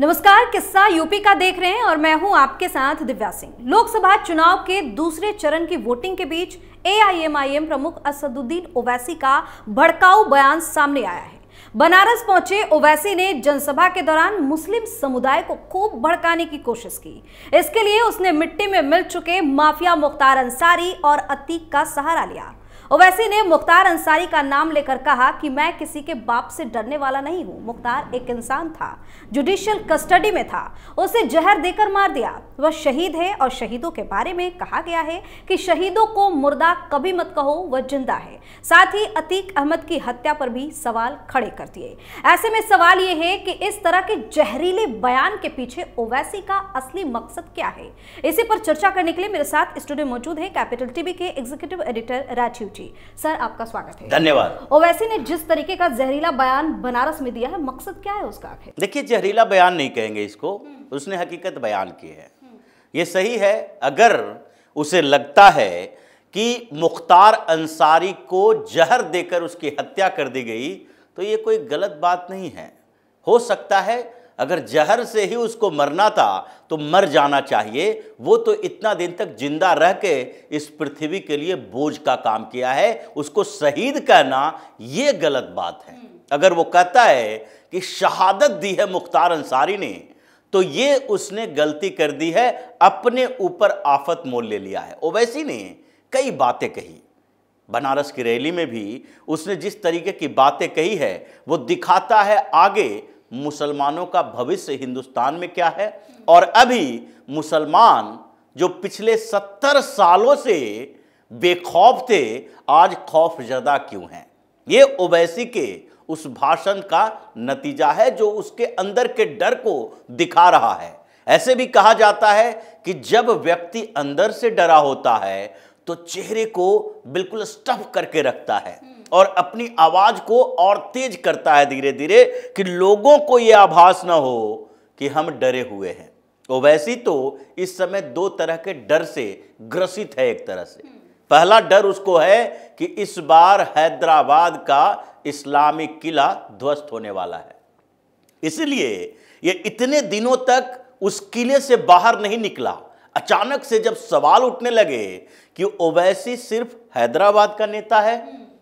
नमस्कार, किस्सा यूपी का देख रहे हैं और मैं हूँ आपके साथ दिव्या सिंह। लोकसभा चुनाव के दूसरे चरण की वोटिंग के बीच एआईएमआईएम प्रमुख असदुद्दीन ओवैसी का भड़काऊ बयान सामने आया है। बनारस पहुँचे ओवैसी ने जनसभा के दौरान मुस्लिम समुदाय को खूब भड़काने की कोशिश की। इसके लिए उसने मिट्टी में मिल चुके माफिया मुख्तार अंसारी और अतीक का सहारा लिया। ओवैसी ने मुख्तार अंसारी का नाम लेकर कहा कि मैं किसी के बाप से डरने वाला नहीं हूँ। मुख्तार एक इंसान था जुडिशियल कस्टडी में था। उसे जहर देकर मार दिया। वह शहीद है और शहीदों के बारे में कहा गया है कि शहीदों को मुर्दा कभी मत कहो, वह ज़िंदा है। साथ ही अतीक अहमद की हत्या पर भी सवाल खड़े कर दिए। ऐसे में सवाल यह है कि इस तरह के जहरीले बयान के पीछे ओवैसी का असली मकसद क्या है? इसी पर चर्चा करने के लिए मेरे साथ स्टूडियो मौजूद है कैपिटल टीवी के executive editor Rajeev ji. Sir आपका स्वागत है। धन्यवाद। ओवैसी ने जिस तरीके का जहरीला बयान बनारस में दिया है मकसद क्या है उसका आखिर? देखिए जहरीला बयान नहीं कहेंगे इसको। उसने हकीकत बयान की है। ये सही है अगर उसे लगता है कि मुख्तार अंसारी को जहर देकर उसकी हत्या कर दी गई तो ये कोई गलत बात नहीं है। हो सकता है अगर जहर से ही उसको मरना था तो मर जाना चाहिए। वो तो इतना दिन तक ज़िंदा रह के इस पृथ्वी के लिए बोझ का काम किया है। उसको शहीद कहना ये गलत बात है। अगर वो कहता है कि शहादत दी है मुख्तार अंसारी ने तो ये उसने गलती कर दी है अपने ऊपर आफत मोल ले लिया है। ओवैसी ने कई बातें कही। बनारस की रैली में भी उसने जिस तरीके की बातें कही है वो दिखाता है आगे मुसलमानों का भविष्य हिंदुस्तान में क्या है? और अभी मुसलमान जो पिछले सत्तर सालों से बेखौफ थे, आज खौफ ज़्यादा क्यों हैं? ये ओवैसी के उस भाषण का नतीजा है जो उसके अंदर के डर को दिखा रहा है। ऐसे भी कहा जाता है कि जब व्यक्ति अंदर से डरा होता है तो चेहरे को बिल्कुल स्टफ़ करके रखता है। और अपनी आवाज़ को और तेज करता है धीरे धीरे कि लोगों को यह आभास ना हो कि हम डरे हुए हैं। ओवैसी तो इस समय दो तरह के डर से ग्रसित है एक तरह से। पहला डर उसको है कि इस बार हैदराबाद का इस्लामिक किला ध्वस्त होने वाला है। इसलिए ये इतने दिनों तक उस किले से बाहर नहीं निकला। अचानक से जब सवाल उठने लगे कि ओवैसी सिर्फ़ हैदराबाद का नेता है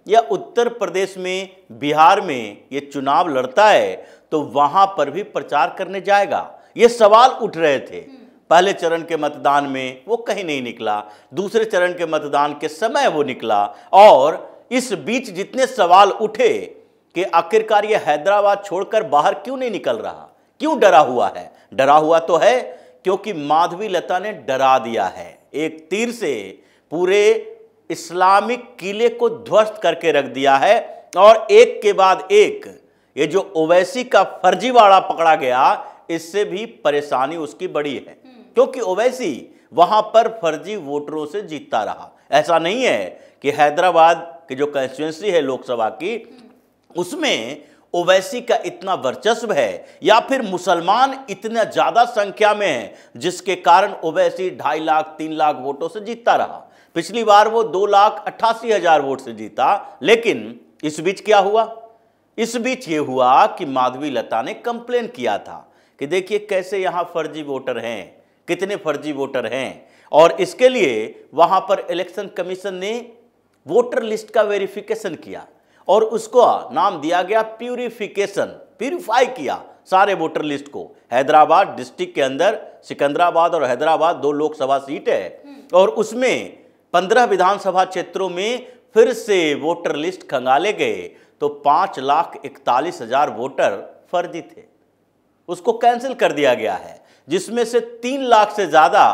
या उत्तर प्रदेश में बिहार में ये चुनाव लड़ता है तो वहाँ पर भी प्रचार करने जाएगा। ये सवाल उठ रहे थे। पहले चरण के मतदान में वो कहीं नहीं निकला दूसरे चरण के मतदान के समय वो निकला और इस बीच जितने सवाल उठे कि आखिरकार ये हैदराबाद छोड़कर बाहर क्यों नहीं निकल रहा? क्यों डरा हुआ है? डरा हुआ तो है क्योंकि माधवी लता ने डरा दिया है। एक तीर से पूरे इस्लामिक किले को ध्वस्त करके रख दिया है और एक के बाद एक। ये जो ओवैसी का फर्जीवाड़ा पकड़ा गया, इससे भी परेशानी उसकी बड़ी है। क्योंकि ओवैसी वहाँ पर फर्जी वोटरों से जीतता रहा। ऐसा नहीं है कि हैदराबाद की जो कंस्टिट्यूंसी है लोकसभा की, उसमें ओवैसी का इतना वर्चस्व है या फिर मुसलमान इतना ज़्यादा संख्या में है जिसके कारण ओवैसी ढाई लाख, तीन लाख वोटों से जीतता रहा। पिछली बार वो दो लाख अट्ठासी हज़ार वोट से जीता लेकिन इस बीच क्या हुआ? इस बीच ये हुआ कि माधवी लता ने कंप्लेन किया था कि देखिए कैसे यहाँ फर्जी वोटर हैं कितने फर्जी वोटर हैं और इसके लिए वहाँ पर इलेक्शन कमीशन ने वोटर लिस्ट का वेरिफिकेशन किया और उसको नाम दिया गया प्यूरिफिकेशन प्यूरिफाई किया सारे वोटर लिस्ट को। हैदराबाद डिस्ट्रिक्ट के अंदर सिकंदराबाद और हैदराबाद दो लोकसभा सीट है और उसमें पंद्रह विधानसभा क्षेत्रों में फिर से वोटर लिस्ट खंगाले गए तो पाँच लाख इकतालीस हज़ार वोटर फर्जी थे। उसको कैंसिल कर दिया गया है। जिसमें से तीन लाख से ज़्यादा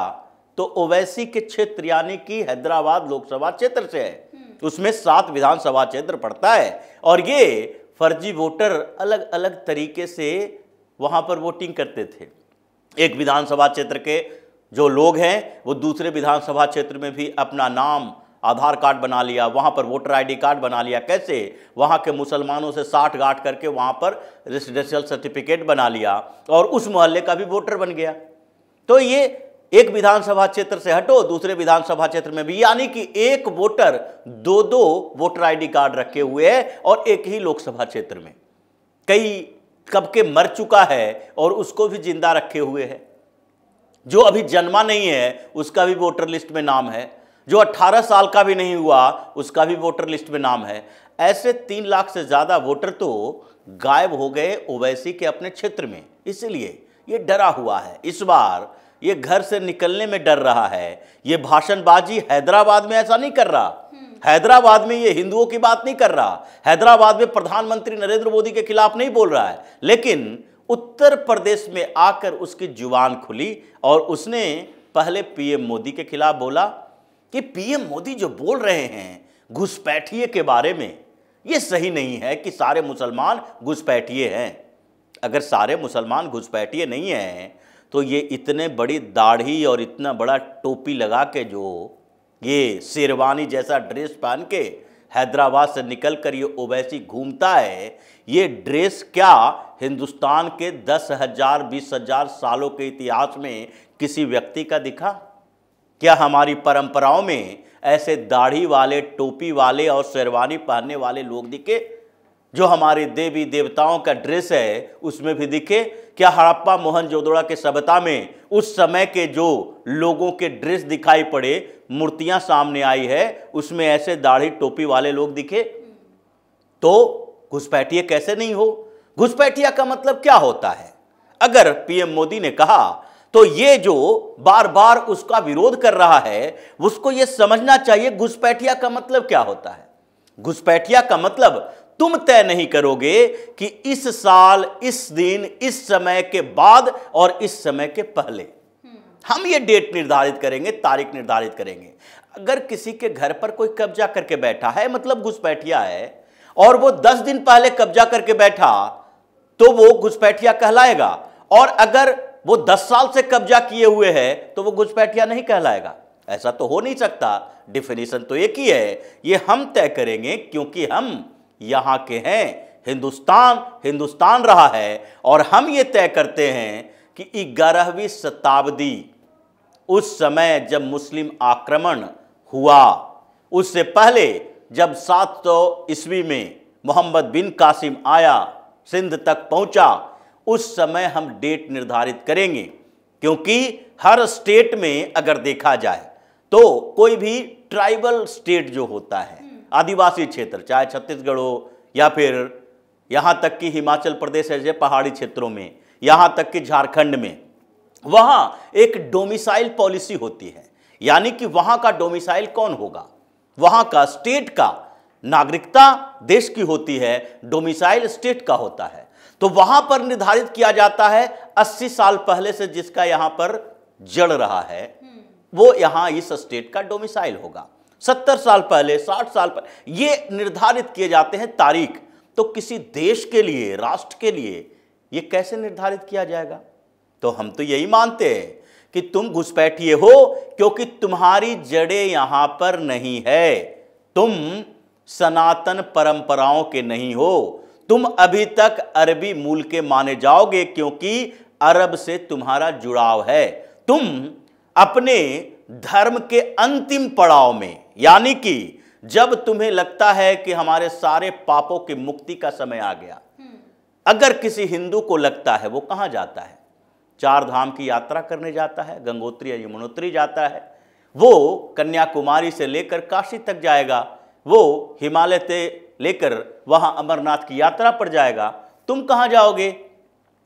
तो ओवैसी के क्षेत्र यानी कि हैदराबाद लोकसभा क्षेत्र से है। उसमें सात विधानसभा क्षेत्र पड़ता है और ये फर्जी वोटर अलग अलग तरीके से वहाँ पर वोटिंग करते थे। एक विधानसभा क्षेत्र के जो लोग हैं, वो दूसरे विधानसभा क्षेत्र में भी अपना नाम, आधार कार्ड बना लिया, वहाँ पर वोटर आईडी कार्ड बना लिया। कैसे? वहाँ के मुसलमानों से साठ गांठ करके वहाँ पर रेसिडेंशियल सर्टिफिकेट बना लिया और उस मोहल्ले का भी वोटर बन गया। तो ये एक विधानसभा क्षेत्र से हटो, दूसरे विधानसभा क्षेत्र में भी, यानी कि एक वोटर दो दो वोटर आईडी कार्ड रखे हुए है और एक ही लोकसभा क्षेत्र में। कई कब के मर चुका है और उसको भी ज़िंदा रखे हुए है। जो अभी जन्मा नहीं है, उसका भी वोटर लिस्ट में नाम है। जो 18 साल का भी नहीं हुआ, उसका भी वोटर लिस्ट में नाम है। ऐसे तीन लाख से ज़्यादा वोटर तो गायब हो गए ओवैसी के अपने क्षेत्र में। इसलिए ये डरा हुआ है। इस बार ये घर से निकलने में डर रहा है। ये भाषणबाजी हैदराबाद में ऐसा नहीं कर रहा। हैदराबाद में ये हिंदुओं की बात नहीं कर रहा। हैदराबाद में प्रधानमंत्री नरेंद्र मोदी के खिलाफ नहीं बोल रहा है। लेकिन उत्तर प्रदेश में आकर उसकी ज़ुबान खुली और उसने पहले पीएम मोदी के खिलाफ बोला कि पीएम मोदी जो बोल रहे हैं घुसपैठिए के बारे में, ये सही नहीं है कि सारे मुसलमान घुसपैठिए हैं। अगर सारे मुसलमान घुसपैठिए नहीं हैं तो ये इतने बड़ी दाढ़ी और इतना बड़ा टोपी लगा के जो ये शेरवानी जैसा ड्रेस पहन के हैदराबाद से निकल कर ये ओवैसी घूमता है, ये ड्रेस क्या हिंदुस्तान के दस हज़ार, बीस हज़ार सालों के इतिहास में किसी व्यक्ति का दिखा? क्या हमारी परंपराओं में ऐसे दाढ़ी वाले, टोपी वाले और शेरवानी पहनने वाले लोग दिखे? जो हमारे देवी देवताओं का ड्रेस है, उसमें भी दिखे, क्या हड़प्पा मोहन जोदड़ा के सभ्यता में उस समय के जो लोगों के ड्रेस दिखाई पड़े, मूर्तियाँ सामने आई है, उसमें ऐसे दाढ़ी टोपी वाले लोग दिखे? तो घुसपैठिया कैसे नहीं हो? घुसपैठिया का मतलब क्या होता है? अगर पीएम मोदी ने कहा तो ये जो बार बार उसका विरोध कर रहा है, उसको ये समझना चाहिए, घुसपैठिया का मतलब क्या होता है? घुसपैठिया का मतलब तुम तय नहीं करोगे कि इस साल इस दिन इस समय के बाद और इस समय के पहले। हम ये डेट निर्धारित करेंगे तारीख निर्धारित करेंगे। अगर किसी के घर पर कोई कब्जा करके बैठा है मतलब घुसपैठिया है और वो दस दिन पहले कब्जा करके बैठा तो वो घुसपैठिया कहलाएगा। और अगर वो दस साल से कब्जा किए हुए है तो वो घुसपैठिया नहीं कहलाएगा। ऐसा तो हो नहीं सकता। डिफिनेशन तो एक ही है। ये हम तय करेंगे क्योंकि हम यहाँ के हैं। हिंदुस्तान हिंदुस्तान रहा है। और हम ये तय करते हैं कि ग्यारहवीं शताब्दी, उस समय जब मुस्लिम आक्रमण हुआ, उससे पहले जब 700 ईस्वी में मोहम्मद बिन कासिम आया, सिंध तक पहुँचा, उस समय हम डेट निर्धारित करेंगे। क्योंकि हर स्टेट में अगर देखा जाए तो कोई भी ट्राइबल स्टेट जो होता है आदिवासी क्षेत्र, चाहे छत्तीसगढ़ हो या फिर यहाँ तक कि हिमाचल प्रदेश ऐसे पहाड़ी क्षेत्रों में, यहाँ तक कि झारखंड में, वहाँ एक डोमिसाइल पॉलिसी होती है। यानी कि वहाँ का डोमिसाइल कौन होगा? वहाँ का स्टेट का नागरिकता देश की होती है डोमिसाइल स्टेट का होता है। तो वहाँ पर निर्धारित किया जाता है 80 साल पहले से जिसका यहाँ पर जड़ रहा है, वो यहाँ इस स्टेट का डोमिसाइल होगा। सत्तर साल पहले, साठ साल पहले, ये निर्धारित किए जाते हैं तारीख। तो किसी देश के लिए, राष्ट्र के लिए, ये कैसे निर्धारित किया जाएगा? तो हम तो यही मानते हैं कि तुम घुसपैठिए हो, क्योंकि तुम्हारी जड़ें यहाँ पर नहीं है। तुम सनातन परंपराओं के नहीं हो। तुम अभी तक अरबी मूल के माने जाओगे, क्योंकि अरब से तुम्हारा जुड़ाव है। तुम अपने धर्म के अंतिम पड़ाव में, यानी कि जब तुम्हें लगता है कि हमारे सारे पापों की मुक्ति का समय आ गया, अगर किसी हिंदू को लगता है, वो कहाँ जाता है? चार धाम की यात्रा करने जाता है, गंगोत्री या यमुनोत्री जाता है, वो कन्याकुमारी से लेकर काशी तक जाएगा, वो हिमालय से लेकर वहाँ अमरनाथ की यात्रा पर जाएगा, तुम कहाँ जाओगे?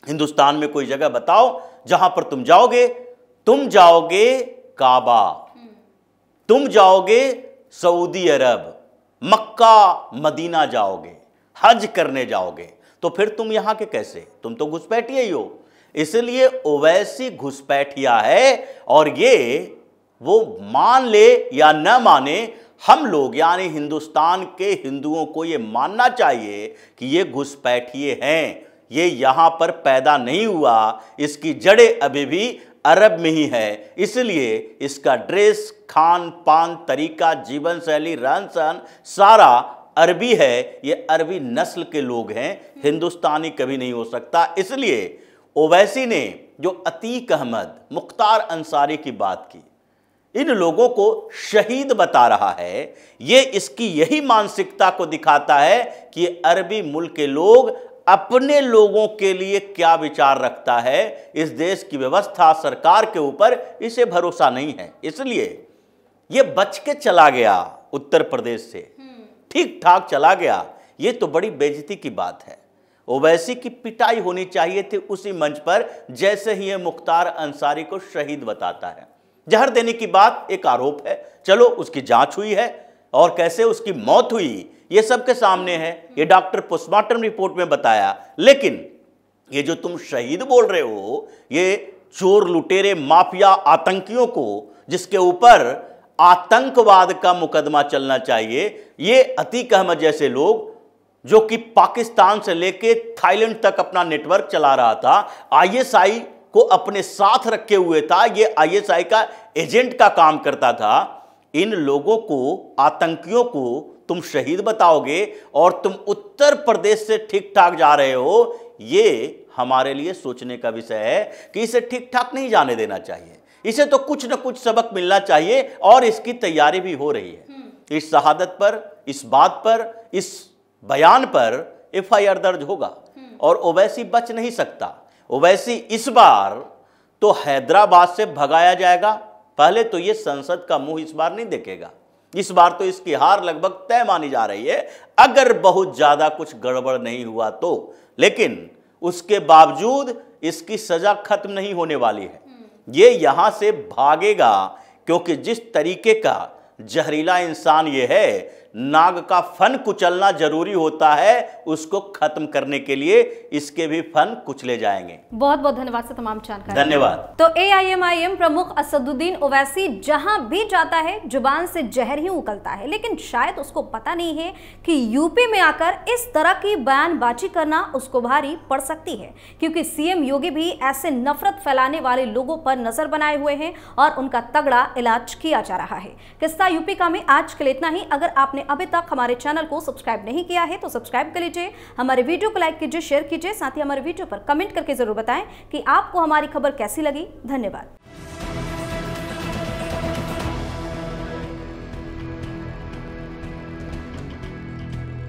हिंदुस्तान में कोई जगह बताओ, जहाँ पर तुम जाओगे। तुम जाओगे काबा। तुम जाओगे सऊदी अरब, मक्का, मदीना जाओगे, हज करने जाओगे। तो फिर तुम यहाँ के कैसे? तुम तो घुसपैठिया ही हो। इसलिए ओवैसी घुसपैठिया है और ये वो मान ले या न माने, हम लोग यानी हिंदुस्तान के हिंदुओं को ये मानना चाहिए कि ये घुसपैठिए हैं। ये यहाँ पर पैदा नहीं हुआ, इसकी जड़ें अभी भी अरब में ही है। इसलिए इसका ड्रेस, खान, पान, तरीका, जीवन शैली, रहन सहन, सारा अरबी है। ये अरबी नस्ल के लोग हैं। हिंदुस्तानी कभी नहीं हो सकता। इसलिए ओवैसी ने जो अतीक अहमद, मुख्तार अंसारी की बात की, इन लोगों को शहीद बता रहा है। ये इसकी यही मानसिकता को दिखाता है कि अरबी मुल्क के लोग अपने लोगों के लिए क्या विचार रखता है? इस देश की व्यवस्था सरकार के ऊपर इसे भरोसा नहीं है। इसलिए ये बच के चला गया उत्तर प्रदेश से। ठीक ठाक चला गया। ये तो बड़ी बेजती की बात है। ओवैसी की पिटाई होनी चाहिए थी उसी मंच पर जैसे ही ये मुख्तार अंसारी को शहीद बताता है। जहर देने की बात एक आरोप है। चलो उसकी जाँच हुई है। और कैसे उसकी मौत हुई, ये सबके सामने है। ये डॉक्टर पोस्टमार्टम रिपोर्ट में बताया। लेकिन ये जो तुम शहीद बोल रहे हो, ये चोर लुटेरे माफिया आतंकियों को, जिसके ऊपर आतंकवाद का मुकदमा चलना चाहिए, ये अतीक अहमद जैसे लोग, जो कि पाकिस्तान से लेके थाईलैंड तक अपना नेटवर्क चला रहा था, आईएसआई को अपने साथ रखे हुए था, ये आईएसआई का एजेंट का काम करता था इन लोगों को आतंकियों को तुम शहीद बताओगे और तुम उत्तर प्रदेश से ठीक ठाक जा रहे हो ये हमारे लिए सोचने का विषय है कि इसे ठीक ठाक नहीं जाने देना चाहिए। इसे तो कुछ ना कुछ सबक मिलना चाहिए और इसकी तैयारी भी हो रही है। इस शहादत पर इस बात पर इस बयान पर एफआईआर दर्ज होगा। और ओवैसी बच नहीं सकता। ओवैसी इस बार तो हैदराबाद से भगाया जाएगा। पहले तो ये संसद का मुँह इस बार नहीं देखेगा। इस बार तो इसकी हार लगभग तय मानी जा रही है। अगर बहुत ज़्यादा कुछ गड़बड़ नहीं हुआ तो। लेकिन उसके बावजूद इसकी सजा खत्म नहीं होने वाली है। ये यहाँ से भागेगा, क्योंकि जिस तरीके का जहरीला इंसान ये है नाग का फन कुचलना ज़रूरी होता है उसको खत्म करने के लिए इसके भी फन कुचले जाएँगे। बहुत बहुत धन्यवाद से तमाम जानकारी धन्यवाद। तो एआईएमआईएम प्रमुख असदुद्दीन ओवैसी जहाँ भी जाता है ज़ुबान से जहर ही उकलता है लेकिन शायद उसको पता नहीं है कि यूपी में आकर इस तरह की बयानबाजी करना उसको भारी पड़ सकती है क्योंकि सीएम योगी भी ऐसे नफरत फैलाने वाले लोगों पर नज़र बनाए हुए हैं और उनका तगड़ा इलाज किया जा रहा है। किस्ता यूपी का में आज के लिए इतना ही। अगर आपने अभी तक हमारे चैनल को सब्सक्राइब नहीं किया है तो सब्सक्राइब कर लीजिए, हमारे वीडियो को लाइक कीजिए, शेयर कीजिए, साथ ही हमारे वीडियो पर कमेंट करके ज़रूर बताएँ कि आपको हमारी खबर कैसी लगी। धन्यवाद।